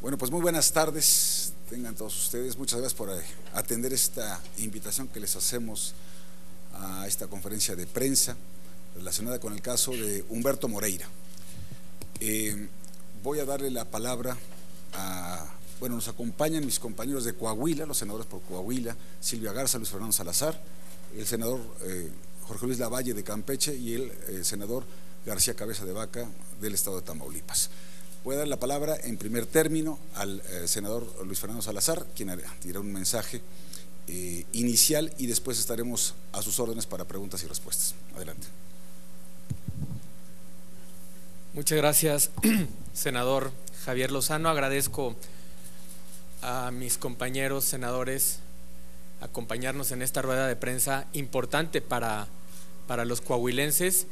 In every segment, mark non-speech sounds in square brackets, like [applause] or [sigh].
Bueno, pues muy buenas tardes, tengan todos ustedes. Muchas gracias por eh, atender esta invitación que les hacemos a esta conferencia de prensa relacionada con el caso de Humberto Moreira. Eh, voy a darle la palabra a, bueno, nos acompañan mis compañeros de Coahuila, los senadores por Coahuila, Silvia Garza, Luis Fernando Salazar, el senador eh, Jorge Luis Lavalle de Campeche y el senador García Cabeza de Vaca del estado de Tamaulipas. Voy a dar la palabra en primer término al eh, senador Luis Fernando Salazar, quien dirá un mensaje eh, inicial y después estaremos a sus órdenes para preguntas y respuestas. Adelante. Muchas gracias, [clears throat] senador Javier Lozano. Agradezco a mis compañeros senadores acompañarnos en esta rueda de prensa importante para, para los coahuilenses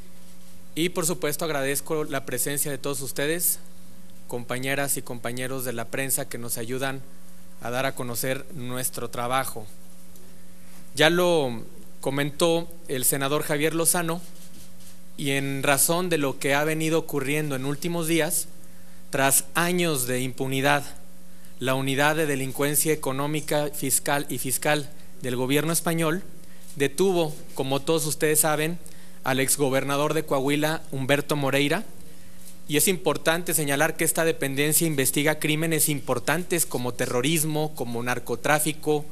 y por supuesto agradezco la presencia de todos ustedes, compañeras y compañeros de la prensa que nos ayudan a dar a conocer nuestro trabajo. Ya lo comentó el senador Javier Lozano y en razón de lo que ha venido ocurriendo en últimos días, tras años de impunidad, la unidad de delincuencia económica, fiscal y fiscal del gobierno español detuvo, como todos ustedes saben, al exgobernador de Coahuila, Humberto Moreira, y es importante señalar que esta dependencia investiga crímenes importantes como terrorismo, como narcotráfico,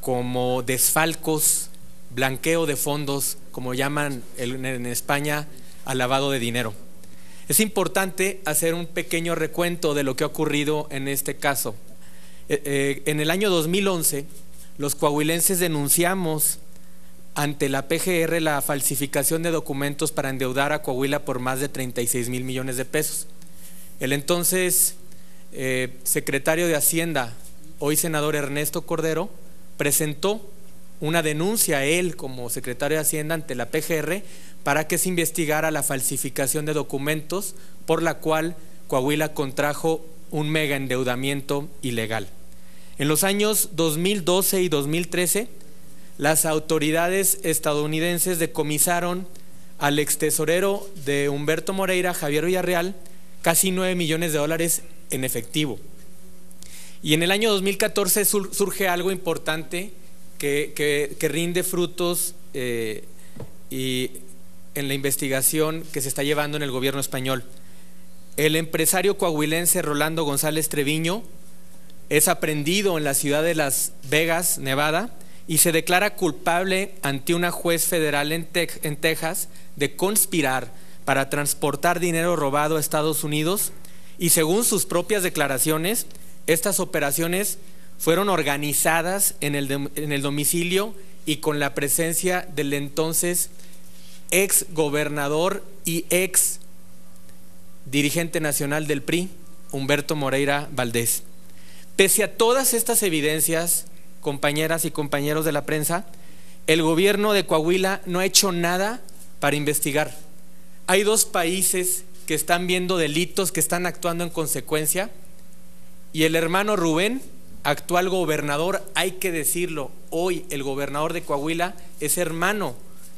como desfalcos, blanqueo de fondos, como llaman en España, al lavado de dinero. Es importante hacer un pequeño recuento de lo que ha ocurrido en este caso. Eh, eh, en el año 2011, los coahuilenses denunciamos ante la PGR la falsificación de documentos para endeudar a Coahuila por más de 36 mil millones de pesos. El entonces eh, secretario de Hacienda, hoy senador Ernesto Cordero, presentó una denuncia a él como secretario de Hacienda ante la PGR para que se investigara la falsificación de documentos por la cual Coahuila contrajo un mega endeudamiento ilegal. En los años 2012 y 2013, las autoridades estadounidenses decomisaron al ex tesorero de Humberto Moreira, Javier Villarreal, casi 9 millones de dólares en efectivo. Y en el año 2014 surge algo importante que, rinde frutos eh, y en la investigación que se está llevando en el gobierno español. El empresario coahuilense Rolando González Treviño es aprendido en la ciudad de Las Vegas, Nevada, y se declara culpable ante una juez federal en, Texas de conspirar para transportar dinero robado a Estados Unidos y según sus propias declaraciones, estas operaciones fueron organizadas en el, en el domicilio y con la presencia del entonces ex gobernador y ex dirigente nacional del PRI, Humberto Moreira Valdés. Pese a todas estas evidencias, compañeras y compañeros de la prensa, el gobierno de Coahuila no ha hecho nada para investigar. Hay dos países que están viendo delitos, que están actuando en consecuencia, y el hermano Rubén, actual gobernador, hay que decirlo, hoy el gobernador de Coahuila es hermano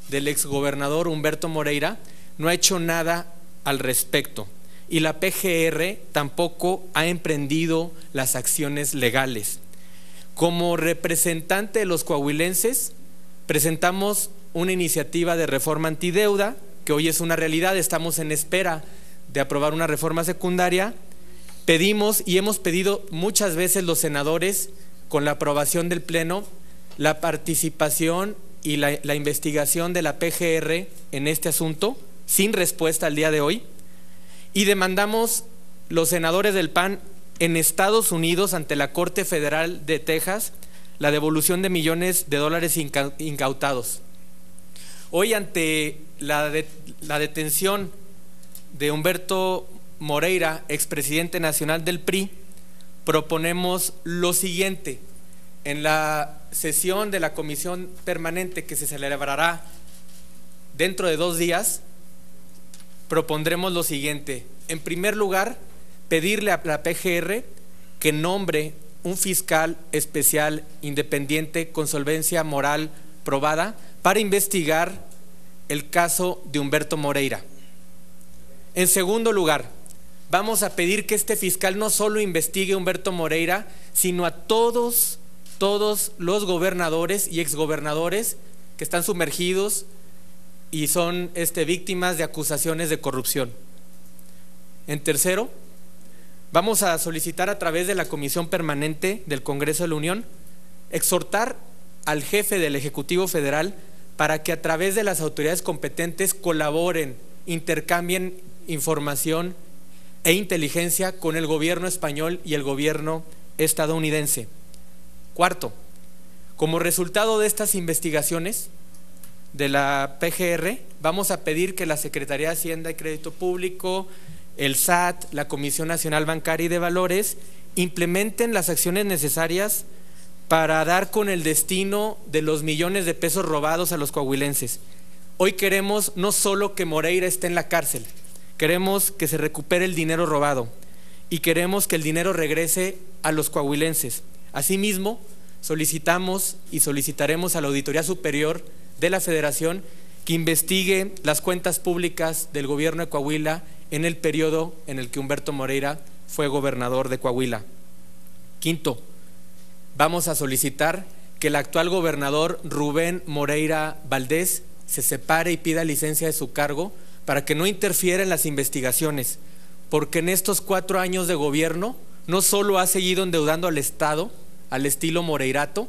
del exgobernador Humberto Moreira, no ha hecho nada al respecto. Y la PGR tampoco ha emprendido las acciones legales. Como representante de los coahuilenses, presentamos una iniciativa de reforma antideuda, que hoy es una realidad, estamos en espera de aprobar una reforma secundaria. Pedimos y hemos pedido muchas veces los senadores, con la aprobación del Pleno, la participación y la, la investigación de la PGR en este asunto, sin respuesta al día de hoy. Y demandamos los senadores del PAN en Estados Unidos ante la Corte Federal de Texas la devolución de millones de dólares incautados. Hoy ante la, la detención de Humberto Moreira, expresidente nacional del PRI, proponemos lo siguiente. En la sesión de la comisión permanente que se celebrará dentro de dos días, propondremos lo siguiente. En primer lugar, pedirle a la PGR que nombre un fiscal especial independiente con solvencia moral probada para investigar el caso de Humberto Moreira. En segundo lugar, vamos a pedir que este fiscal no solo investigue a Humberto Moreira, sino a todos, todos los gobernadores y exgobernadores que están sumergidos y son este, víctimas de acusaciones de corrupción. En tercero, vamos a solicitar a través de la Comisión Permanente del Congreso de la Unión exhortar al jefe del Ejecutivo Federal para que a través de las autoridades competentes colaboren, intercambien información e inteligencia con el gobierno español y el gobierno estadounidense. Cuarto, como resultado de estas investigaciones de la PGR, vamos a pedir que la Secretaría de Hacienda y Crédito Público, el SAT, la Comisión Nacional Bancaria y de Valores implementen las acciones necesarias para dar con el destino de los millones de pesos robados a los coahuilenses. Hoy queremos no solo que Moreira esté en la cárcel, queremos que se recupere el dinero robado y queremos que el dinero regrese a los coahuilenses. Asimismo, solicitamos y solicitaremos a la Auditoría Superior de la Federación que investigue las cuentas públicas del gobierno de Coahuila en el periodo en el que Humberto Moreira fue gobernador de Coahuila. Quinto, vamos a solicitar que el actual gobernador Rubén Moreira Valdés se separe y pida licencia de su cargo para que no interfiera en las investigaciones, porque en estos cuatro años de gobierno no solo ha seguido endeudando al Estado, al estilo Moreirato,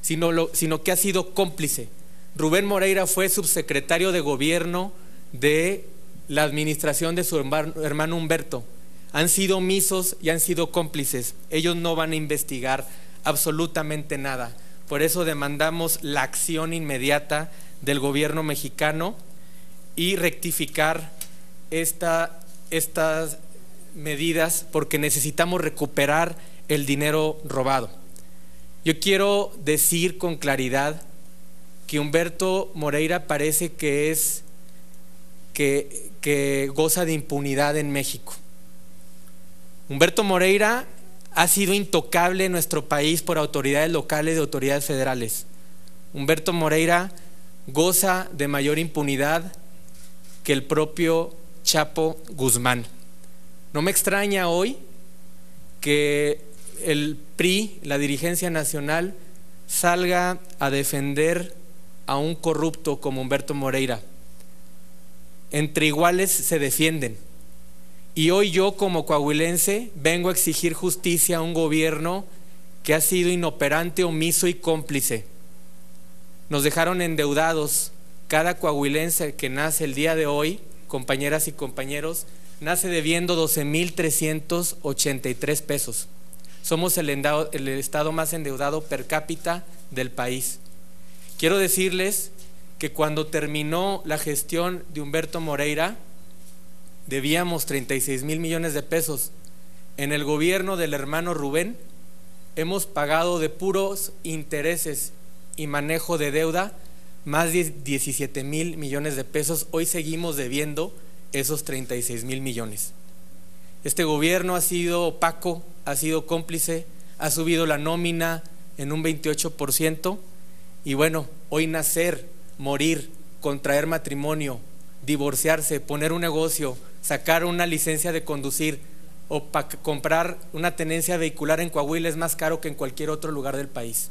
sino, sino que ha sido cómplice. Rubén Moreira fue subsecretario de gobierno de la administración de su hermano Humberto. Han sido omisos y han sido cómplices. Ellos no van a investigar absolutamente nada. Por eso demandamos la acción inmediata del gobierno mexicano y rectificar esta, estas medidas porque necesitamos recuperar el dinero robado. Yo quiero decir con claridad que Humberto Moreira parece que es que, que goza de impunidad en México. Humberto Moreira ha sido intocable en nuestro país por autoridades locales y autoridades federales. Humberto Moreira goza de mayor impunidad que el propio Chapo Guzmán. No me extraña hoy que el PRI, la dirigencia nacional, salga a defender a un corrupto como Humberto Moreira. Entre iguales se defienden. Y hoy yo como coahuilense vengo a exigir justicia a un gobierno que ha sido inoperante, omiso y cómplice. Nos dejaron endeudados. Cada coahuilense que nace el día de hoy, compañeras y compañeros, nace debiendo 12.383 pesos. Somos el, el estado más endeudado per cápita del país. Quiero decirles que cuando terminó la gestión de Humberto Moreira, debíamos 36 mil millones de pesos. En el gobierno del hermano Rubén hemos pagado de puros intereses y manejo de deuda más de 17 mil millones de pesos. Hoy seguimos debiendo esos 36 mil millones. Este gobierno ha sido opaco, ha sido cómplice, ha subido la nómina en un 28% y bueno, hoy nacer, morir, contraer matrimonio, divorciarse, poner un negocio, sacar una licencia de conducir o comprar una tenencia vehicular en Coahuila es más caro que en cualquier otro lugar del país.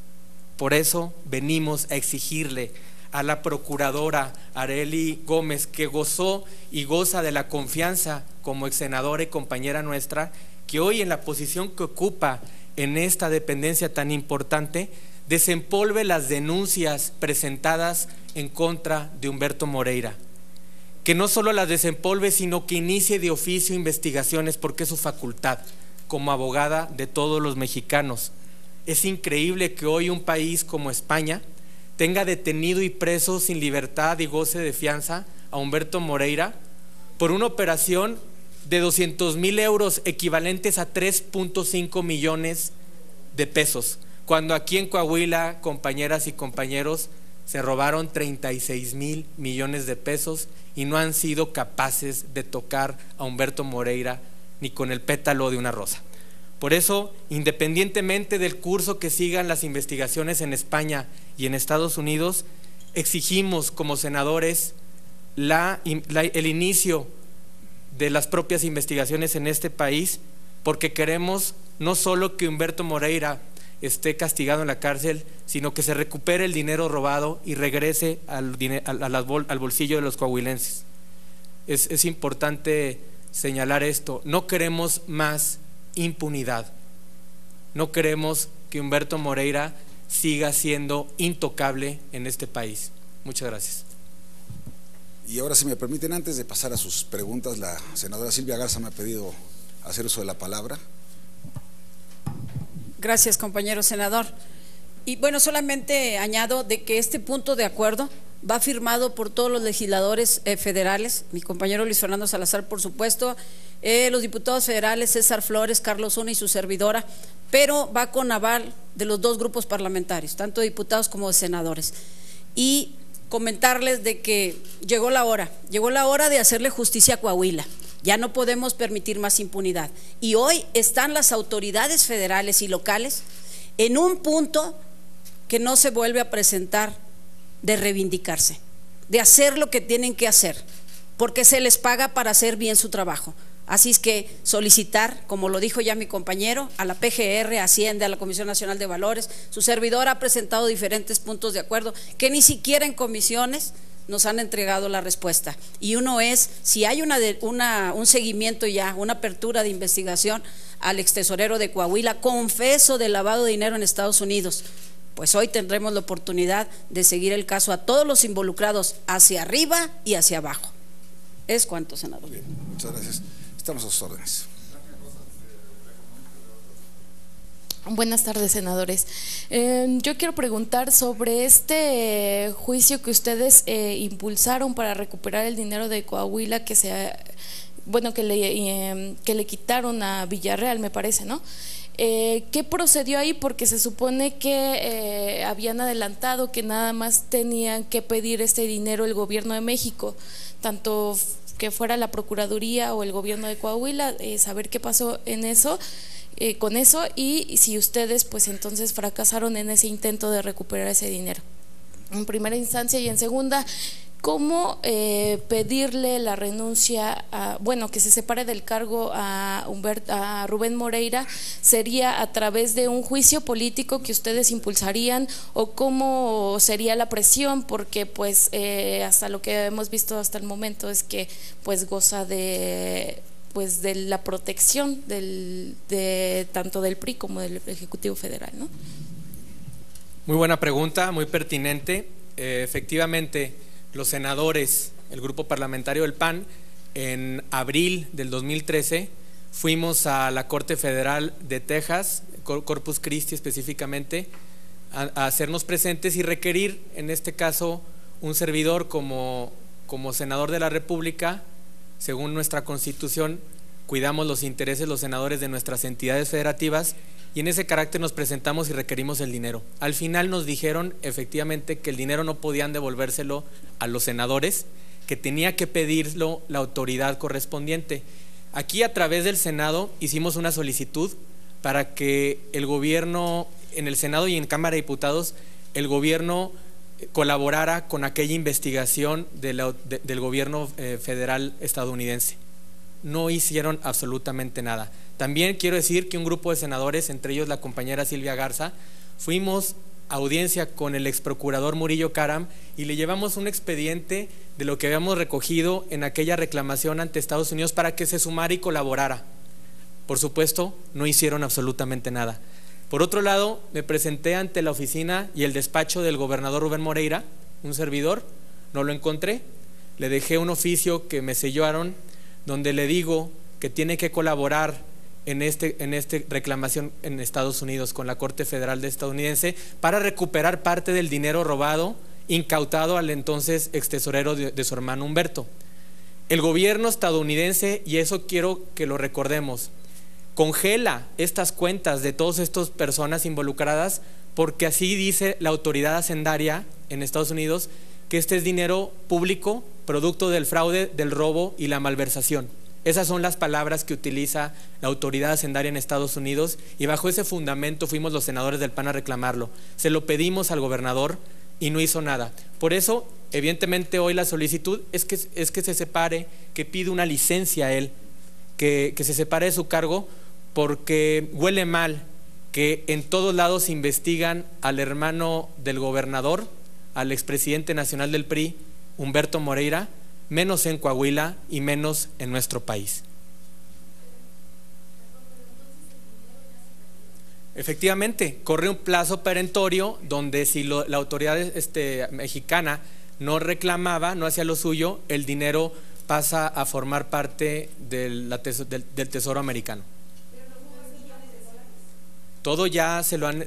Por eso venimos a exigirle a la procuradora Areli Gómez, que gozó y goza de la confianza como ex senadora y compañera nuestra, que hoy en la posición que ocupa en esta dependencia tan importante, desempolve las denuncias presentadas en contra de Humberto Moreira que no solo las desempolve, sino que inicie de oficio investigaciones porque es su facultad como abogada de todos los mexicanos. Es increíble que hoy un país como España tenga detenido y preso sin libertad y goce de fianza a Humberto Moreira por una operación de 200 mil euros equivalentes a 3.5 millones de pesos, cuando aquí en Coahuila, compañeras y compañeros, se robaron 36 mil millones de pesos y no han sido capaces de tocar a Humberto Moreira ni con el pétalo de una rosa. Por eso, independientemente del curso que sigan las investigaciones en España y en Estados Unidos, exigimos como senadores el inicio de las propias investigaciones en este país, porque queremos no solo que Humberto Moreira esté castigado en la cárcel, sino que se recupere el dinero robado y regrese al, al bolsillo de los coahuilenses. Es, es importante señalar esto. No queremos más impunidad. No queremos que Humberto Moreira siga siendo intocable en este país. Muchas gracias. Y ahora, si me permiten, antes de pasar a sus preguntas, la senadora Silvia Garza me ha pedido hacer uso de la palabra. Gracias, compañero senador. Y bueno, solamente añado de que este punto de acuerdo va firmado por todos los legisladores eh, federales, mi compañero Luis Fernando Salazar, por supuesto, eh, los diputados federales César Flores, Carlos Una y su servidora, pero va con aval de los dos grupos parlamentarios, tanto diputados como senadores. Y comentarles de que llegó la hora, llegó la hora de hacerle justicia a Coahuila. Ya no podemos permitir más impunidad. Y hoy están las autoridades federales y locales en un punto que no se vuelve a presentar de reivindicarse, de hacer lo que tienen que hacer, porque se les paga para hacer bien su trabajo. Así es que solicitar, como lo dijo ya mi compañero, a la PGR, Hacienda, a la Comisión Nacional de Valores, su servidor ha presentado diferentes puntos de acuerdo que ni siquiera en comisiones nos han entregado la respuesta. Y uno es, si hay una, una, un seguimiento ya, una apertura de investigación al extesorero de Coahuila, confeso de lavado de dinero en Estados Unidos, pues hoy tendremos la oportunidad de seguir el caso a todos los involucrados hacia arriba y hacia abajo. Es cuanto, senador. muchas gracias. Estamos a sus órdenes. Buenas tardes, senadores. Em, yo quiero preguntar sobre este juicio que ustedes eh, impulsaron para recuperar el dinero de Coahuila que se, bueno, que le, em, que le quitaron a Villarreal, me parece, ¿no? Eh, ¿Qué procedió ahí? Porque se supone que eh, habían adelantado que nada más tenían que pedir este dinero el gobierno de México, tanto que fuera la Procuraduría o el gobierno de Coahuila, eh, saber qué pasó en eso, eh, con eso y si ustedes pues entonces fracasaron en ese intento de recuperar ese dinero. En primera instancia y en segunda, ¿Cómo eh, pedirle la renuncia, a, bueno, que se separe del cargo a, a Rubén Moreira? ¿Sería a través de un juicio político que ustedes impulsarían o cómo sería la presión? Porque pues eh, hasta lo que hemos visto hasta el momento es que pues goza de pues de la protección del, de tanto del PRI como del Ejecutivo Federal, ¿no? Muy buena pregunta, muy pertinente. Eh, efectivamente, los senadores, el grupo parlamentario del PAN, en abril del 2013 fuimos a la Corte Federal de Texas, Corpus Christi específicamente, a, hacernos presentes y requerir, en este caso, un servidor como, como senador de la República, según nuestra constitución, cuidamos los intereses los senadores de nuestras entidades federativas y en ese carácter nos presentamos y requerimos el dinero. Al final nos dijeron efectivamente que el dinero no podían devolvérselo a los senadores, que tenía que pedirlo la autoridad correspondiente. Aquí a través del Senado hicimos una solicitud para que el gobierno, en el Senado y en Cámara de Diputados, el gobierno colaborara con aquella investigación del gobierno eh, federal estadounidense. No hicieron absolutamente nada. También quiero decir que un grupo de senadores, entre ellos la compañera Silvia Garza, fuimos a audiencia con el ex procurador Murillo Caram y le llevamos un expediente de lo que habíamos recogido en aquella reclamación ante Estados Unidos para que se sumara y colaborara. Por supuesto, no hicieron absolutamente nada. Por otro lado, me presenté ante la oficina y el despacho del gobernador Rubén Moreira, un servidor, no lo encontré, le dejé un oficio que me sellaron donde le digo que tiene que colaborar en este, en este reclamación en Estados Unidos con la Corte Federal de estadounidense para recuperar parte del dinero robado incautado al entonces ex tesorero de su hermano Humberto. El gobierno estadounidense, y eso quiero que lo recordemos, congela estas cuentas de todas estas personas involucradas porque así dice la autoridad hacendaria en Estados Unidos que este es dinero público producto del fraude, del robo y la malversación. Esas son las palabras que utiliza la autoridad hacendaria en Estados Unidos y bajo ese fundamento fuimos los senadores del PAN a reclamarlo. Se lo pedimos al gobernador y no hizo nada. Por eso Evidentemente hoy la solicitud es que, es que se separe, que pide una licencia a él, que, que se separe de su cargo porque huele mal que en todos lados investigan al hermano del gobernador, al expresidente nacional del PRI, Humberto Moreira, menos en Coahuila y menos en nuestro país. Efectivamente, corre un plazo perentorio donde si la autoridad este, mexicana no reclamaba, no hacía lo suyo, el dinero pasa a formar parte del, del, Tesoro americano. Todo ya se lo han...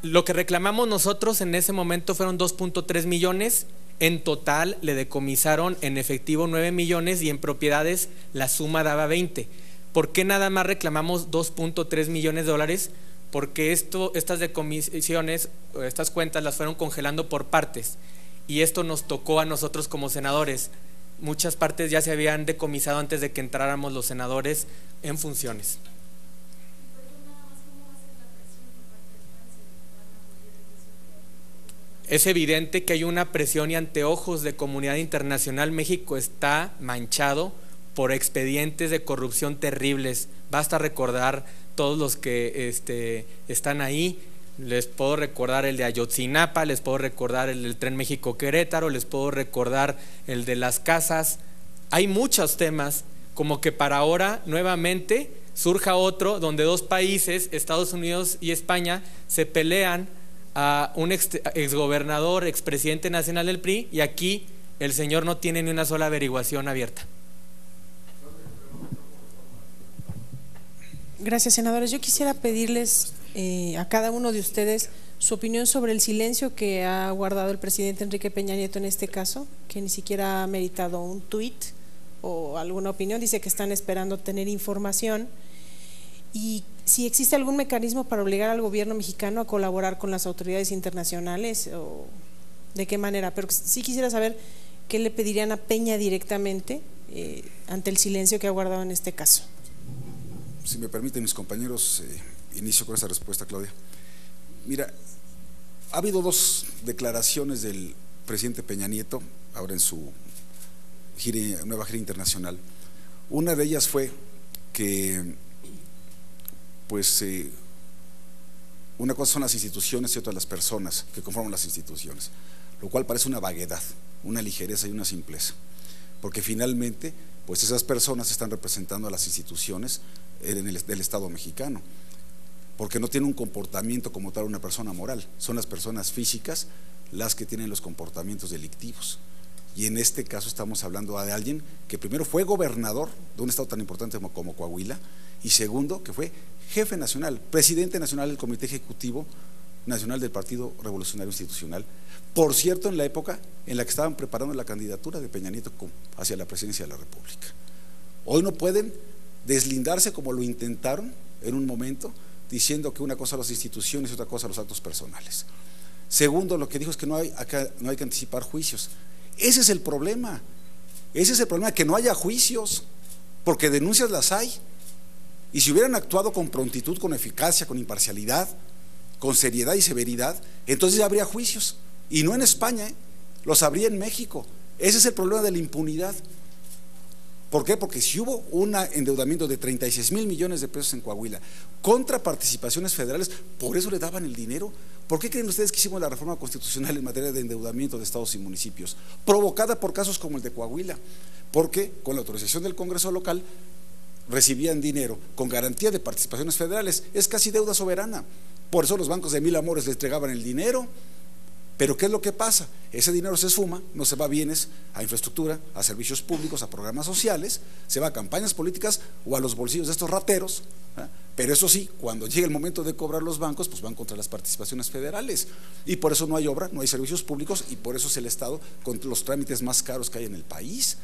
Lo que reclamamos nosotros en ese momento fueron 2.3 millones. En total le decomisaron en efectivo 9 millones y en propiedades la suma daba 20 ¿Por qué nada más reclamamos 2.3 millones de dólares? Porque esto, estas decomisiones, estas cuentas las fueron congelando por partes y esto nos tocó a nosotros como senadores. Muchas partes ya se habían decomisado antes de que entráramos los senadores en funciones. Es evidente que hay una presión y anteojos de comunidad internacional. México está manchado por expedientes de corrupción terribles. Basta recordar todos los que este, están ahí. Les puedo recordar el de Ayotzinapa, les puedo recordar el del Tren México Querétaro, les puedo recordar el de las casas. Hay muchos temas, como que para ahora nuevamente surja otro donde dos países, Estados Unidos y España, se pelean a un exgobernador, expresidente nacional del PRI, y aquí el señor no tiene ni una sola averiguación abierta. Gracias, senadores. Yo quisiera pedirles eh, a cada uno de ustedes su opinión sobre el silencio que ha guardado el presidente Enrique Peña Nieto en este caso, que ni siquiera ha meritado un tuit o alguna opinión. Dice que están esperando tener información. Y si existe algún mecanismo para obligar al gobierno mexicano a colaborar con las autoridades internacionales o de qué manera. Pero sí quisiera saber qué le pedirían a Peña directamente eh, ante el silencio que ha guardado en este caso si me permiten mis compañeros, eh, inicio con esa respuesta, Claudia. Mira, ha habido dos declaraciones del presidente Peña Nieto, ahora en su nueva gira internacional. Una de ellas fue que, pues, eh, una cosa son las instituciones y otra las personas que conforman las instituciones, lo cual parece una vaguedad, una ligereza y una simpleza, porque finalmente, pues esas personas están representando a las instituciones en el, Estado mexicano, porque no tiene un comportamiento como tal una persona moral, son las personas físicas las que tienen los comportamientos delictivos. Y en este caso estamos hablando de alguien que primero fue gobernador de un estado tan importante como, Coahuila y segundo que fue jefe nacional, presidente nacional del Comité Ejecutivo Nacional del Partido Revolucionario Institucional. Por cierto, en la época en la que estaban preparando la candidatura de Peña Nieto hacia la presidencia de la República. Hoy no pueden deslindarse como lo intentaron en un momento, diciendo que una cosa las instituciones y otra cosa los actos personales. Segundo, lo que dijo es que no hay, acá, no hay que anticipar juicios. Ese es el problema. Ese es el problema, que no haya juicios, porque denuncias las hay. Y si hubieran actuado con prontitud, con eficacia, con imparcialidad, con seriedad y severidad, entonces habría juicios. Y no en España, ¿eh? los habría en México. Ese es el problema de la impunidad. ¿Por qué? Porque si hubo un endeudamiento de 36 mil millones de pesos en Coahuila contra participaciones federales, por eso le daban el dinero. ¿Por qué creen ustedes que hicimos la reforma constitucional en materia de endeudamiento de estados y municipios? Provocada por casos como el de Coahuila. Porque con la autorización del Congreso local recibían dinero con garantía de participaciones federales. Es casi deuda soberana. Por eso los bancos de mil amores le entregaban el dinero pero ¿qué es lo que pasa? Ese dinero se suma, no se va a bienes, a infraestructura, a servicios públicos, a programas sociales, se va a campañas políticas o a los bolsillos de estos rateros. ¿eh? Pero eso sí, cuando llegue el momento de cobrar los bancos, pues van contra las participaciones federales. Y por eso no hay obra, no hay servicios públicos y por eso es el Estado con los trámites más caros que hay en el país.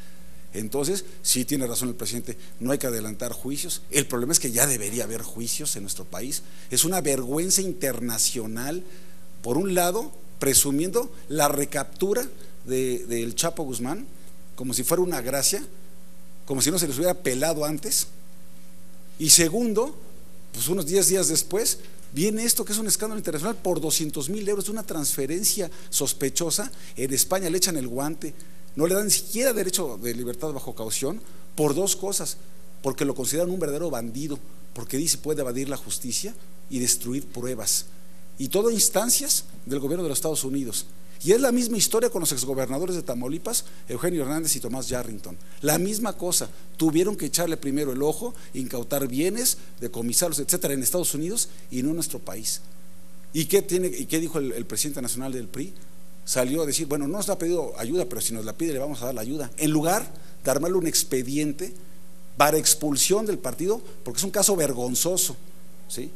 Entonces, sí tiene razón el presidente, no hay que adelantar juicios. El problema es que ya debería haber juicios en nuestro país. Es una vergüenza internacional, por un lado, presumiendo la recaptura del Chapo Guzmán como si fuera una gracia, como si no se les hubiera pelado antes. Y segundo, pues unos 10 días después, Viene esto que es un escándalo internacional por 200 mil euros, una transferencia sospechosa. En España le echan el guante, no le dan ni siquiera derecho de libertad bajo caución por dos cosas, porque lo consideran un verdadero bandido, porque dice puede evadir la justicia y destruir pruebas. Y todo instancias del gobierno de los Estados Unidos. Y es la misma historia con los exgobernadores de Tamaulipas, Eugenio Hernández y Tomás Yarrington. La misma cosa. Tuvieron que echarle primero el ojo, incautar bienes, decomisarlos, etcétera, en Estados Unidos y no en nuestro país. ¿Y qué, tiene, y qué dijo el, presidente nacional del PRI? Salió a decir, bueno, no nos ha pedido ayuda, pero si nos la pide le vamos a dar la ayuda. En lugar de armarle un expediente para expulsión del partido, porque es un caso vergonzoso, ¿sí?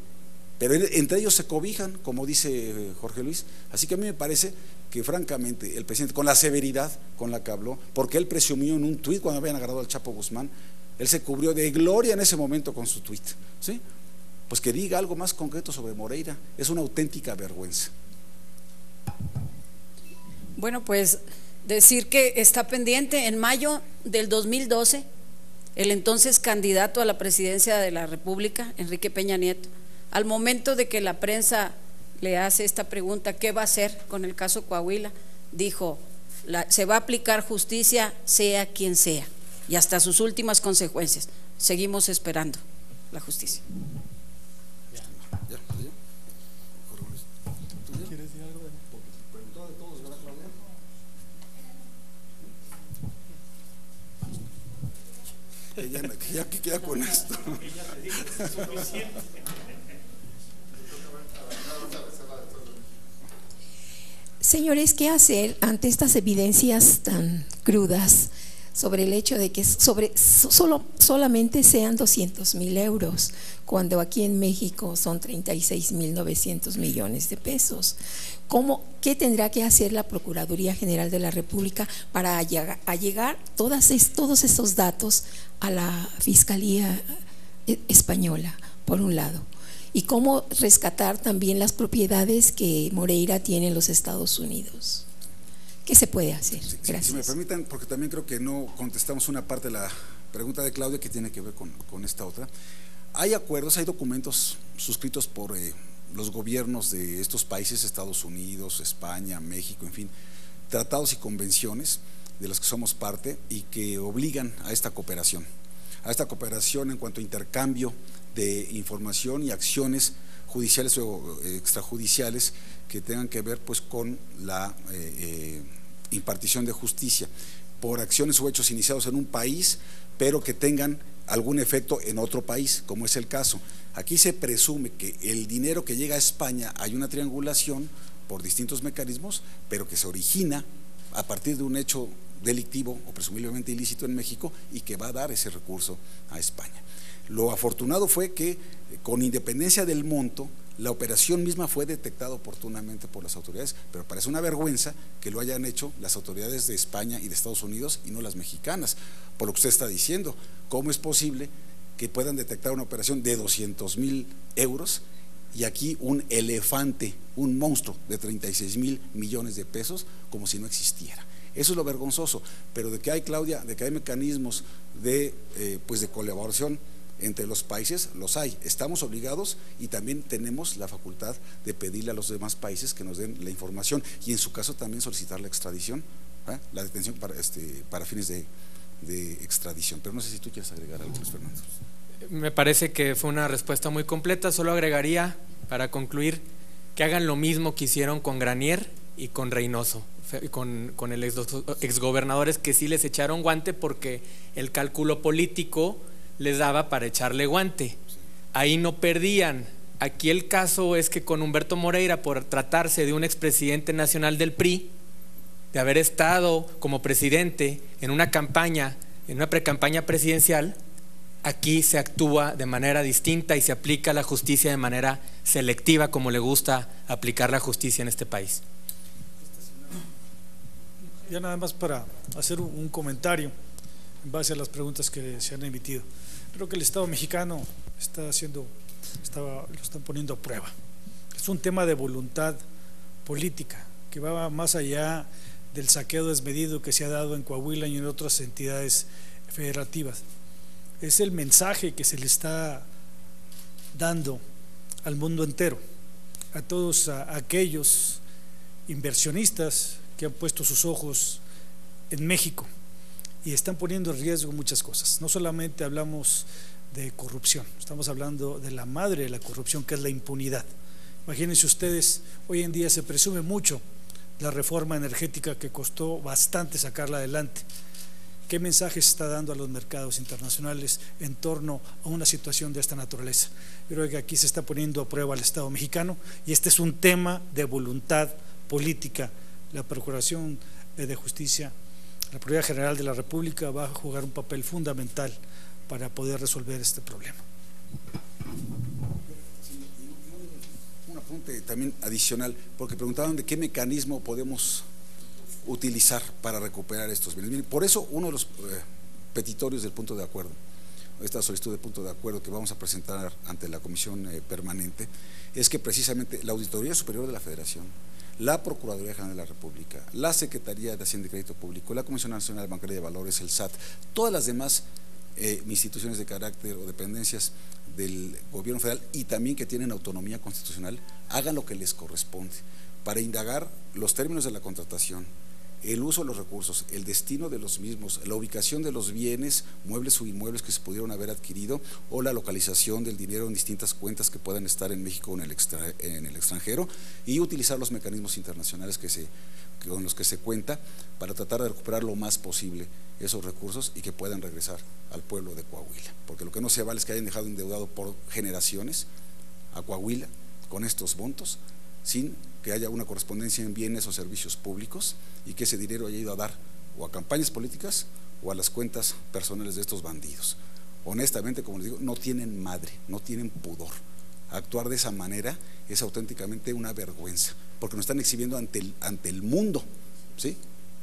Pero entre ellos se cobijan, como dice Jorge Luis. Así que a mí me parece que francamente el presidente, con la severidad con la que habló, porque él presumió en un tuit cuando habían agarrado al Chapo Guzmán, él se cubrió de gloria en ese momento con su tuit, ¿sí? Pues que diga algo más concreto sobre Moreira, es una auténtica vergüenza. Bueno, pues decir que está pendiente en mayo del 2012 el entonces candidato a la presidencia de la República, Enrique Peña Nieto, al momento de que la prensa le hace esta pregunta, ¿qué va a hacer con el caso Coahuila? Dijo, se va a aplicar justicia sea quien sea y hasta sus últimas consecuencias. Seguimos esperando la justicia. ya que queda con esto. Señores, ¿qué hacer ante estas evidencias tan crudas sobre el hecho de que sobre, solo, solamente sean 200 mil euros, cuando aquí en México son 36 mil 900 millones de pesos? ¿Cómo, ¿Qué tendrá que hacer la Procuraduría General de la República para allegar, todos estos datos a la Fiscalía eh, Española, por un lado? Y cómo rescatar también las propiedades que Moreira tiene en los Estados Unidos. ¿Qué se puede hacer? Gracias. Si, me permitan, porque también creo que no contestamos una parte de la pregunta de Claudia que tiene que ver con, esta otra. Hay acuerdos, hay documentos suscritos por eh, los gobiernos de estos países, Estados Unidos, España, México, en fin, tratados y convenciones de los que somos parte y que obligan a esta cooperación, a esta cooperación en cuanto a intercambio de información y acciones judiciales o eh, extrajudiciales que tengan que ver pues con la eh, eh, impartición de justicia por acciones o hechos iniciados en un país, pero que tengan algún efecto en otro país, como es el caso. Aquí se presume que el dinero que llega a España hay una triangulación por distintos mecanismos, pero que se origina a partir de un hecho delictivo o presumiblemente ilícito en México y que va a dar ese recurso a España. Lo afortunado fue que, eh, con independencia del monto, la operación misma fue detectada oportunamente por las autoridades, pero parece una vergüenza que lo hayan hecho las autoridades de España y de Estados Unidos y no las mexicanas, por lo que usted está diciendo. ¿Cómo es posible que puedan detectar una operación de 200 mil euros y aquí un elefante, un monstruo de 36 mil millones de pesos como si no existiera? Eso es lo vergonzoso, pero de que hay, Claudia, de que hay mecanismos de, eh, pues de colaboración entre los países los hay. Estamos obligados y también tenemos la facultad de pedirle a los demás países que nos den la información y en su caso también solicitar la extradición, ¿eh? la detención para, este, para fines de, extradición. Pero no sé si tú quieres agregar algo, Fernando. Me parece que fue una respuesta muy completa. Solo agregaría, para concluir, que hagan lo mismo que hicieron con Granier y con Reynoso, con, con el exgobernadores que sí les echaron guante porque el cálculo político les daba para echarle guante. Ahí no perdían. Aquí el caso es que con Humberto Moreira, por tratarse de un expresidente nacional del PRI, de haber estado como presidente en una campaña, en una precampaña presidencial, aquí se actúa de manera distinta y se aplica la justicia de manera selectiva, como le gusta aplicar la justicia en este país. Ya nada más para hacer un comentario en base a las preguntas que se han emitido. Creo que el Estado mexicano está haciendo, lo están poniendo a prueba. Es un tema de voluntad política que va más allá del saqueo desmedido que se ha dado en Coahuila y en otras entidades federativas. Es el mensaje que se le está dando al mundo entero, a todos aquellos inversionistas que han puesto sus ojos en México y están poniendo en riesgo muchas cosas. No solamente hablamos de corrupción, estamos hablando de la madre de la corrupción, que es la impunidad. Imagínense ustedes, hoy en día se presume mucho la reforma energética que costó bastante sacarla adelante. ¿Qué mensaje se está dando a los mercados internacionales en torno a una situación de esta naturaleza? Creo que aquí se está poniendo a prueba al Estado mexicano y este es un tema de voluntad política. La Procuración de Justicia, la Procuraduría General de la República va a jugar un papel fundamental para poder resolver este problema. Un apunte también adicional, porque preguntaban de qué mecanismo podemos utilizar para recuperar estos bienes. Por eso uno de los eh, petitorios del punto de acuerdo, esta solicitud de punto de acuerdo que vamos a presentar ante la comisión eh, permanente, es que precisamente la Auditoría Superior de la Federación, la Procuraduría General de la República, la Secretaría de Hacienda y Crédito Público, la Comisión Nacional Bancaria de Valores, el SAT, todas las demás eh, instituciones de carácter o dependencias del gobierno federal y también que tienen autonomía constitucional, hagan lo que les corresponde para indagar los términos de la contratación, el uso de los recursos, el destino de los mismos, la ubicación de los bienes, muebles o inmuebles que se pudieron haber adquirido o la localización del dinero en distintas cuentas que puedan estar en México o en el, extranjero y utilizar los mecanismos internacionales que con los que se cuenta para tratar de recuperar lo más posible esos recursos y que puedan regresar al pueblo de Coahuila. Porque lo que no se vale es que hayan dejado endeudado por generaciones a Coahuila con estos montos sin que haya una correspondencia en bienes o servicios públicos y que ese dinero haya ido a dar o a campañas políticas o a las cuentas personales de estos bandidos. Honestamente, como les digo, no tienen madre, no tienen pudor. Actuar de esa manera es auténticamente una vergüenza, porque nos están exhibiendo ante el, ante el mundo, ¿sí?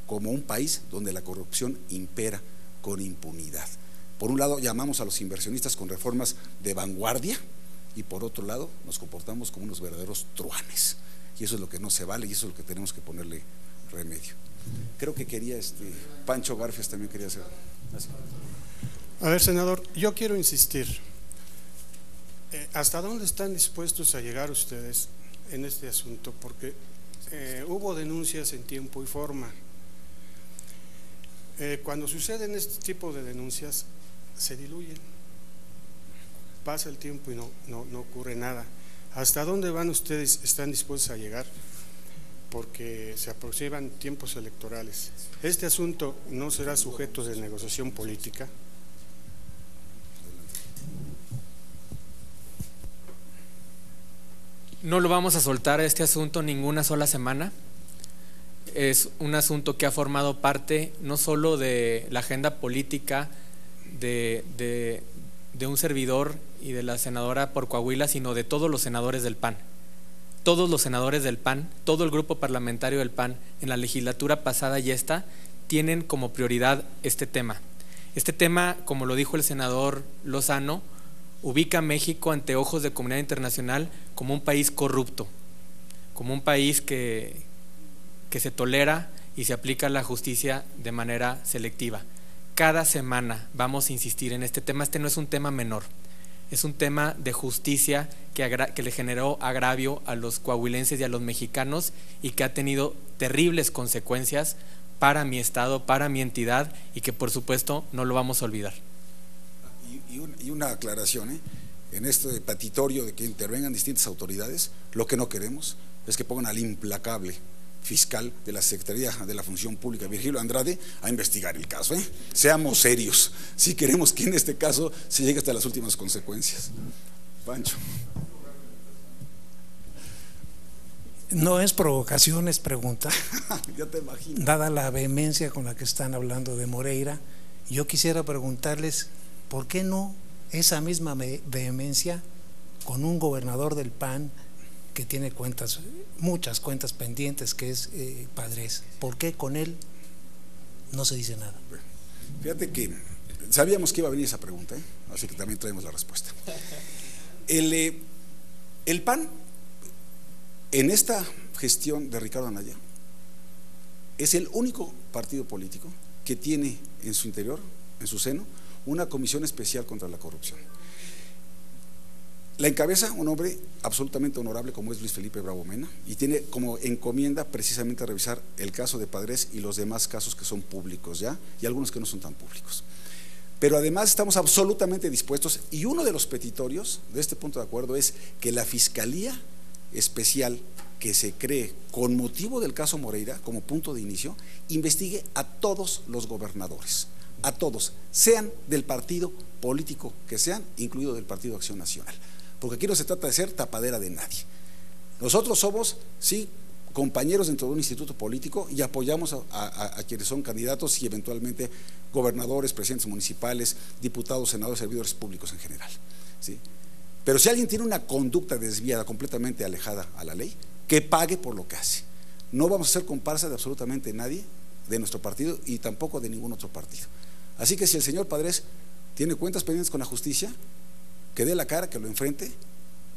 Como un país donde la corrupción impera con impunidad. Por un lado, llamamos a los inversionistas con reformas de vanguardia, y por otro lado nos comportamos como unos verdaderos truanes. Y eso es lo que no se vale y eso es lo que tenemos que ponerle remedio. Creo que quería, este, Pancho Garfias también quería hacer. A ver, senador, yo quiero insistir. Eh, ¿Hasta dónde están dispuestos a llegar ustedes en este asunto? Porque eh, hubo denuncias en tiempo y forma. Eh, cuando suceden este tipo de denuncias, se diluyen pasa el tiempo y no, no, ocurre nada. ¿Hasta dónde van ustedes, están dispuestos a llegar? Porque se aproximan tiempos electorales. ¿Este asunto no será sujeto de negociación política? No lo vamos a soltar este asunto ninguna sola semana. Es un asunto que ha formado parte no solo de la agenda política de, de un servidor y de la senadora por Coahuila, sino de todos los senadores del PAN. Todos los senadores del PAN, todo el grupo parlamentario del PAN en la legislatura pasada y esta, tienen como prioridad este tema. Este tema, como lo dijo el senador Lozano, ubica a México ante ojos de comunidad internacional como un país corrupto, como un país que, que se tolera y se aplica la justicia de manera selectiva cada semana vamos a insistir en este tema. Este no es un tema menor, es un tema de justicia que, le generó agravio a los coahuilenses y a los mexicanos y que ha tenido terribles consecuencias para mi estado, para mi entidad y que por supuesto no lo vamos a olvidar. Y, una aclaración, ¿eh? en este patitorio de que intervengan distintas autoridades, lo que no queremos es que pongan al implacable fiscal de la Secretaría de la Función Pública, Virgilio Andrade, a investigar el caso. ¿eh? Seamos serios, si queremos que en este caso se llegue hasta las últimas consecuencias. Pancho. No es provocación, es pregunta. [laughs] ya te imagino. Dada la vehemencia con la que están hablando de Moreira, yo quisiera preguntarles, ¿por qué no esa misma vehemencia con un gobernador del PAN que tiene cuentas, muchas cuentas pendientes, que es eh, Padres. ¿Por qué con él no se dice nada? Fíjate que sabíamos que iba a venir esa pregunta, ¿eh? así que también traemos la respuesta. [laughs] El, eh, el PAN, en esta gestión de Ricardo Anaya, es el único partido político que tiene en su interior, en su seno, una comisión especial contra la corrupción. La encabeza un hombre absolutamente honorable como es Luis Felipe Bravo Mena y tiene como encomienda precisamente revisar el caso de Padres y los demás casos que son públicos ya y algunos que no son tan públicos. Pero además estamos absolutamente dispuestos y uno de los petitorios de este punto de acuerdo es que la Fiscalía Especial que se cree con motivo del caso Moreira como punto de inicio investigue a todos los gobernadores, a todos, sean del partido político que sean, incluido del Partido Acción Nacional porque aquí no se trata de ser tapadera de nadie. Nosotros somos, sí, compañeros dentro de un instituto político y apoyamos a, quienes son candidatos y eventualmente gobernadores, presidentes municipales, diputados, senadores, servidores públicos en general. ¿sí? Pero si alguien tiene una conducta desviada, completamente alejada a la ley, que pague por lo que hace. No vamos a ser comparsa de absolutamente nadie de nuestro partido y tampoco de ningún otro partido. Así que si el señor Padres tiene cuentas pendientes con la justicia, que dé la cara, que lo enfrente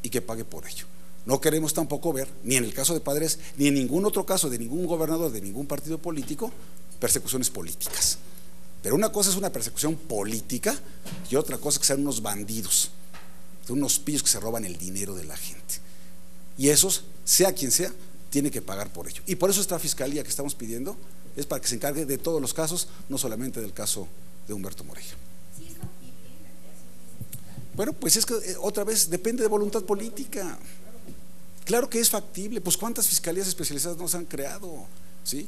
y que pague por ello. No queremos tampoco ver, ni en el caso de padres, ni en ningún otro caso de ningún gobernador de ningún partido político, persecuciones políticas. Pero una cosa es una persecución política y otra cosa es que sean unos bandidos, unos pillos que se roban el dinero de la gente. Y esos, sea quien sea, tiene que pagar por ello. Y por eso esta fiscalía que estamos pidiendo es para que se encargue de todos los casos, no solamente del caso de Humberto Moreira. Bueno, pues es que eh, otra vez depende de voluntad política. Claro que es factible, pues cuántas fiscalías especializadas nos han creado, ¿sí?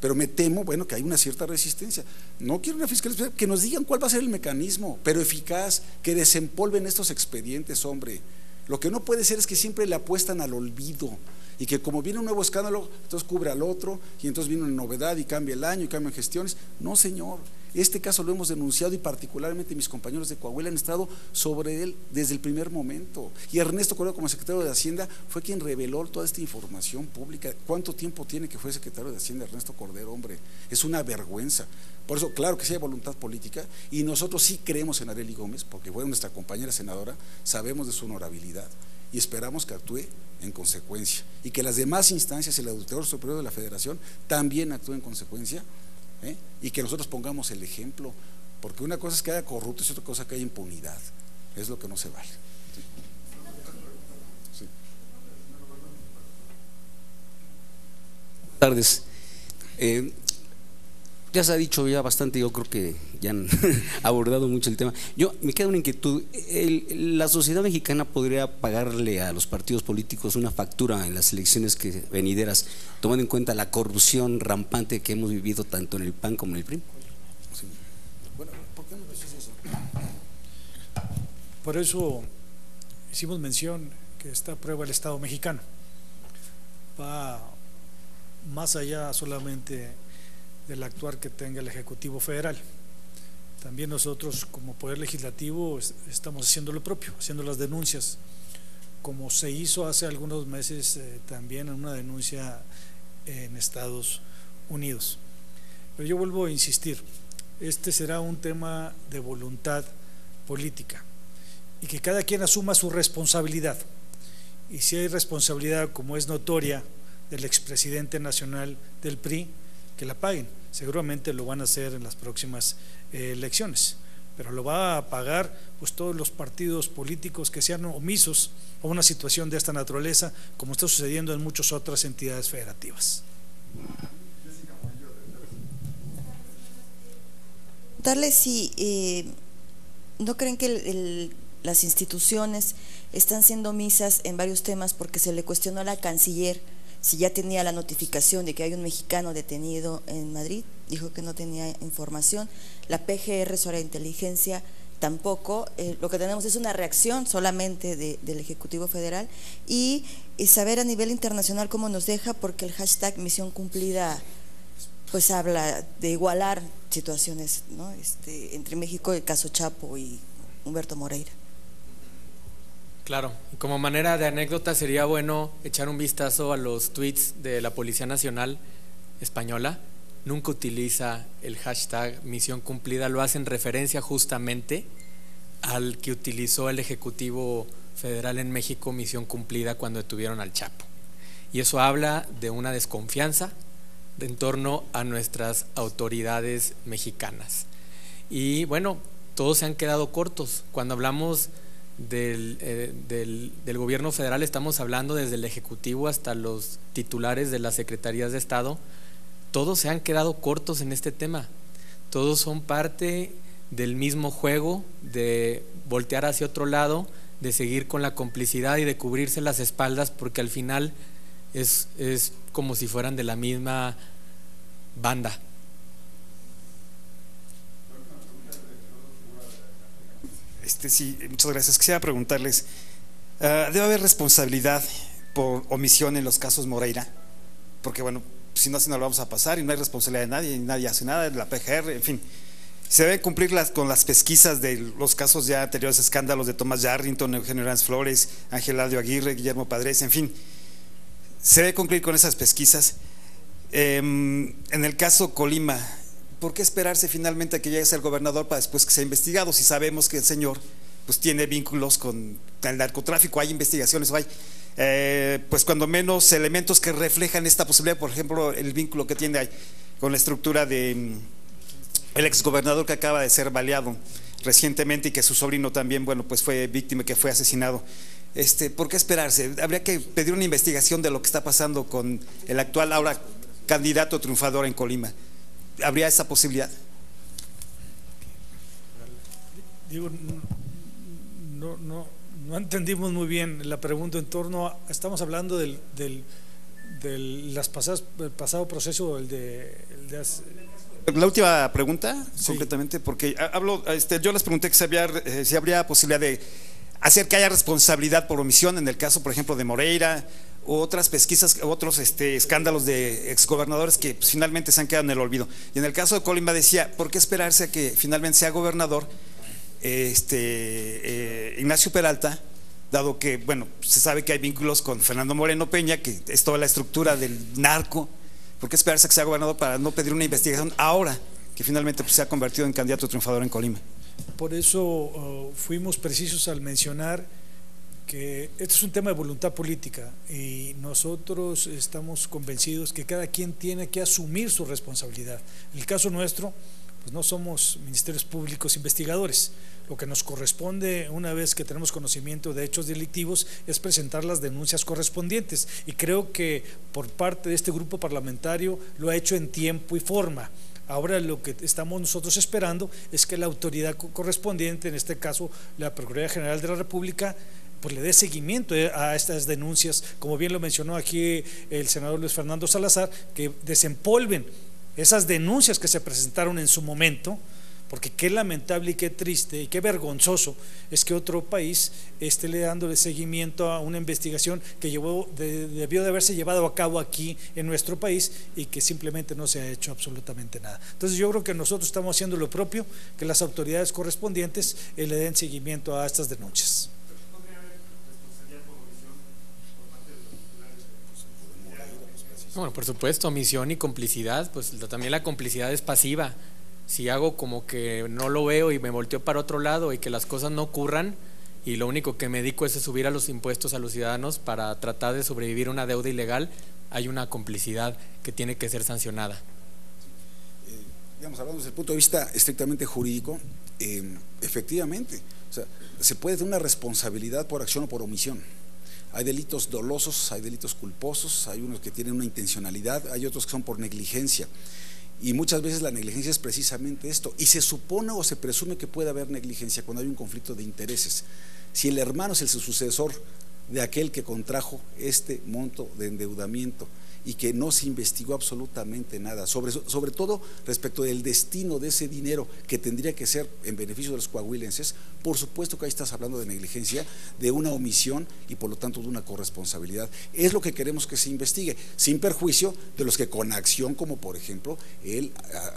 Pero me temo, bueno, que hay una cierta resistencia. No quiero una fiscalía especial, que nos digan cuál va a ser el mecanismo, pero eficaz, que desempolven estos expedientes, hombre. Lo que no puede ser es que siempre le apuestan al olvido y que como viene un nuevo escándalo, entonces cubre al otro y entonces viene una novedad y cambia el año y cambian gestiones. No, señor. Este caso lo hemos denunciado y particularmente mis compañeros de Coahuila han estado sobre él desde el primer momento. Y Ernesto Correa como secretario de Hacienda fue quien reveló toda esta información pública. ¿Cuánto tiempo tiene que fue secretario de Hacienda Ernesto Cordero, hombre? Es una vergüenza. Por eso, claro que sí hay voluntad política y nosotros sí creemos en Areli Gómez, porque fue nuestra compañera senadora, sabemos de su honorabilidad y esperamos que actúe en consecuencia y que las demás instancias, el Auditorio Superior de la Federación, también actúen en consecuencia ¿eh? y que nosotros pongamos el ejemplo, porque una cosa es que haya corruptos y otra cosa que haya impunidad, es lo que no se vale. Buenas tardes. Eh, ya se ha dicho ya bastante, yo creo que ya han [laughs] abordado mucho el tema. Yo me queda una inquietud, ¿la sociedad mexicana podría pagarle a los partidos políticos una factura en las elecciones que venideras, tomando en cuenta la corrupción rampante que hemos vivido tanto en el PAN como en el PRI? Bueno, ¿por qué no dices eso? Por eso hicimos mención que esta prueba el Estado mexicano va más allá solamente del actuar que tenga el Ejecutivo Federal. También nosotros como Poder Legislativo estamos haciendo lo propio, haciendo las denuncias, como se hizo hace algunos meses eh, también en una denuncia en Estados Unidos. Pero yo vuelvo a insistir, este será un tema de voluntad política y que cada quien asuma su responsabilidad. Y si hay responsabilidad, como es notoria, del expresidente nacional del PRI, que la paguen. Seguramente lo van a hacer en las próximas eh, elecciones, pero lo va a pagar pues todos los partidos políticos que sean omisos a una situación de esta naturaleza, como está sucediendo en muchas otras entidades federativas. Darle si eh, no creen que las instituciones están siendo omisas en varios temas porque se le cuestionó a la canciller si ya tenía la notificación de que hay un mexicano detenido en Madrid, dijo que no tenía información. La PGR sobre inteligencia tampoco. Eh, lo que tenemos es una reacción solamente del Ejecutivo Federal y, saber a nivel internacional cómo nos deja, porque el hashtag misión cumplida pues habla de igualar situaciones ¿no? este, entre México, el caso Chapo y Humberto Moreira. Claro, como manera de anécdota sería bueno echar un vistazo a los tweets de la Policía Nacional Española. Nunca utiliza el hashtag misión cumplida, lo hacen referencia justamente al que utilizó el Ejecutivo Federal en México, misión cumplida, cuando detuvieron al Chapo. Y eso habla de una desconfianza en torno a nuestras autoridades mexicanas. Y bueno, todos se han quedado cortos. Cuando hablamos del, eh, del, del, gobierno federal, estamos hablando desde el Ejecutivo hasta los titulares de las secretarías de Estado, todos se han quedado cortos en este tema. Todos son parte del mismo juego de voltear hacia otro lado, de seguir con la complicidad y de cubrirse las espaldas, porque al final es, es como si fueran de la misma banda. Este, sí, muchas gracias. Quisiera preguntarles, uh, ¿debe haber responsabilidad por omisión en los casos Moreira? Porque bueno, si no, así no lo vamos a pasar y no hay responsabilidad de nadie, y nadie hace nada, la PGR, en fin. Se deben cumplir con las pesquisas de los casos ya anteriores escándalos de Tomás Yarrington, Eugenio Hernández Flores, Ángel Adio Aguirre, Guillermo Padres, en fin. Se debe cumplir con esas pesquisas. Eh, en el caso Colima, ¿por qué esperarse finalmente a que llegue el gobernador para después que sea investigado? Si sabemos que el señor pues tiene vínculos con el narcotráfico, hay investigaciones, hay eh, pues cuando menos elementos que reflejan esta posibilidad, por ejemplo, el vínculo que tiene con la estructura de mm, el exgobernador que acaba de ser baleado recientemente y que su sobrino también, bueno, pues fue víctima, que fue asesinado. Este, ¿Por qué esperarse? Habría que pedir una investigación de lo que está pasando con el actual ahora candidato triunfador en Colima. ¿Habría esa posibilidad? Digo, no, no, no entendimos muy bien la pregunta en torno a, estamos hablando del, del, del las pasadas, el pasado proceso, el de, el de la última pregunta, sí. completamente, porque hablo, este, yo les pregunté que si había, eh, si habría posibilidad de hacer que haya responsabilidad por omisión en el caso, por ejemplo, de Moreira, otras pesquisas, otros este, escándalos de exgobernadores que pues, finalmente se han quedado en el olvido. Y en el caso de Colima decía, ¿por qué esperarse a que finalmente sea gobernador este, eh, Ignacio Peralta? Dado que, bueno, se sabe que hay vínculos con Fernando Moreno Peña, que es toda la estructura del narco. ¿Por qué esperarse a que sea gobernador para no pedir una investigación ahora que finalmente pues, se ha convertido en candidato triunfador en Colima? Por eso uh, fuimos precisos al mencionar que esto es un tema de voluntad política y nosotros estamos convencidos que cada quien tiene que asumir su responsabilidad. En el caso nuestro, pues no somos ministerios públicos investigadores. Lo que nos corresponde una vez que tenemos conocimiento de hechos delictivos es presentar las denuncias correspondientes y creo que por parte de este grupo parlamentario lo ha hecho en tiempo y forma. Ahora lo que estamos nosotros esperando es que la autoridad correspondiente, en este caso la Procuraduría General de la República, pues le dé seguimiento eh, a estas denuncias, como bien lo mencionó aquí el senador Luis Fernando Salazar, que desempolven esas denuncias que se presentaron en su momento, porque qué lamentable y qué triste y qué vergonzoso es que otro país esté le dándole seguimiento a una investigación que llevó, de, debió de haberse llevado a cabo aquí en nuestro país y que simplemente no se ha hecho absolutamente nada. Entonces yo creo que nosotros estamos haciendo lo propio, que las autoridades correspondientes eh, le den seguimiento a estas denuncias. Bueno, por supuesto, omisión y complicidad, pues también la complicidad es pasiva. Si hago como que no lo veo y me volteo para otro lado y que las cosas no ocurran y lo único que me dedico es subir a los impuestos a los ciudadanos para tratar de sobrevivir una deuda ilegal, hay una complicidad que tiene que ser sancionada. Eh, digamos, hablando desde el punto de vista estrictamente jurídico, eh, efectivamente, o sea, se puede tener una responsabilidad por acción o por omisión. Hay delitos dolosos, hay delitos culposos, hay unos que tienen una intencionalidad, hay otros que son por negligencia. Y muchas veces la negligencia es precisamente esto. Y se supone o se presume que puede haber negligencia cuando hay un conflicto de intereses. Si el hermano es el sucesor de aquel que contrajo este monto de endeudamiento y que no se investigó absolutamente nada, sobre, sobre todo respecto del destino de ese dinero que tendría que ser en beneficio de los coahuilenses, por supuesto que ahí estás hablando de negligencia, de una omisión y por lo tanto de una corresponsabilidad. Es lo que queremos que se investigue, sin perjuicio de los que con acción, como por ejemplo el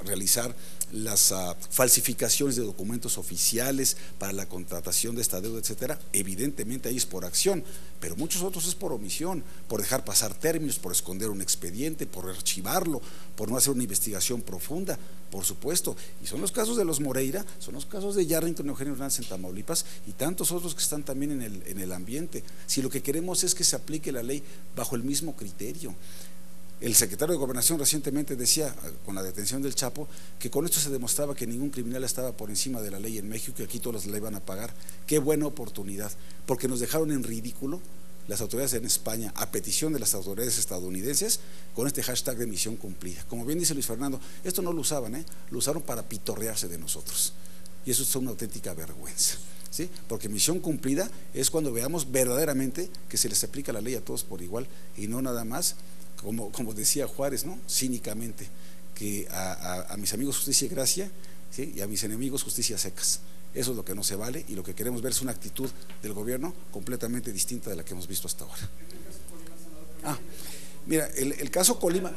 realizar las uh, falsificaciones de documentos oficiales para la contratación de esta deuda, etcétera, evidentemente ahí es por acción, pero muchos otros es por omisión, por dejar pasar términos, por esconder un expediente, por archivarlo, por no hacer una investigación profunda, por supuesto. Y son los casos de los Moreira, son los casos de Yarrington Eugenio Hernández en Tamaulipas y tantos otros que están también en el, en el ambiente. Si lo que queremos es que se aplique la ley bajo el mismo criterio. El secretario de Gobernación recientemente decía, con la detención del Chapo, que con esto se demostraba que ningún criminal estaba por encima de la ley en México y aquí todos la iban a pagar. Qué buena oportunidad, porque nos dejaron en ridículo las autoridades en España, a petición de las autoridades estadounidenses, con este hashtag de misión cumplida. Como bien dice Luis Fernando, esto no lo usaban, ¿eh? lo usaron para pitorrearse de nosotros. Y eso es una auténtica vergüenza. ¿Sí? Porque misión cumplida es cuando veamos verdaderamente que se les aplica la ley a todos por igual y no nada más como, como decía Juárez, ¿no? cínicamente, que a, mis amigos justicia y gracia y a mis enemigos justicia secas. Eso es lo que no se vale y lo que queremos ver es una actitud del gobierno completamente distinta de la que hemos visto hasta ahora. Ah, mira, el, el caso Colima.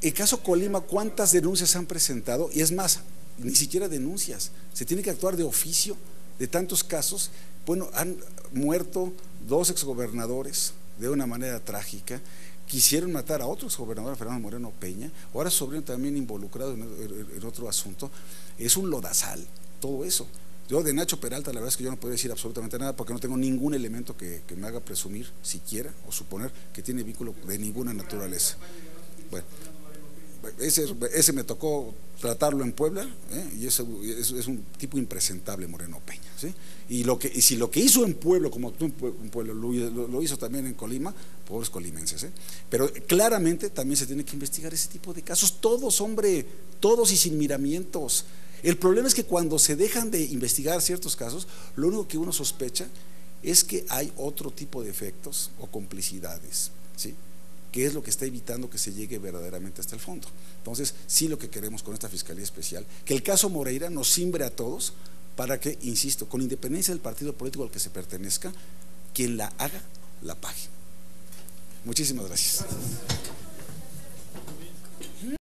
El caso Colima, ¿cuántas denuncias han presentado? Y es más, ni siquiera denuncias. Se tiene que actuar de oficio de tantos casos. Bueno, han muerto dos exgobernadores de una manera trágica, quisieron matar a otro exgobernador, Fernando Moreno Peña, ahora sobrino también involucrado en, otro asunto, es un lodazal, todo eso. Yo de Nacho Peralta, la verdad es que yo no puedo decir absolutamente nada porque no tengo ningún elemento que, me haga presumir siquiera o suponer que tiene vínculo de ninguna naturaleza. Bueno, ese, me tocó tratarlo en Puebla ¿eh? y eso, es, un tipo impresentable Moreno Peña. Y, lo que, y si lo que hizo en Pueblo, como tú en Pueblo, lo, hizo también en Colima, pobres colimenses. ¿eh? Pero claramente también se tiene que investigar ese tipo de casos, todos, hombre, todos y sin miramientos. El problema es que cuando se dejan de investigar ciertos casos, lo único que uno sospecha es que hay otro tipo de efectos o complicidades. ¿sí? que es lo que está evitando que se llegue verdaderamente hasta el fondo. Entonces, sí lo que queremos con esta Fiscalía Especial, que el caso Moreira nos simbre a todos para que, insisto, con independencia del partido político al que se pertenezca, quien la haga, la pague. Muchísimas gracias.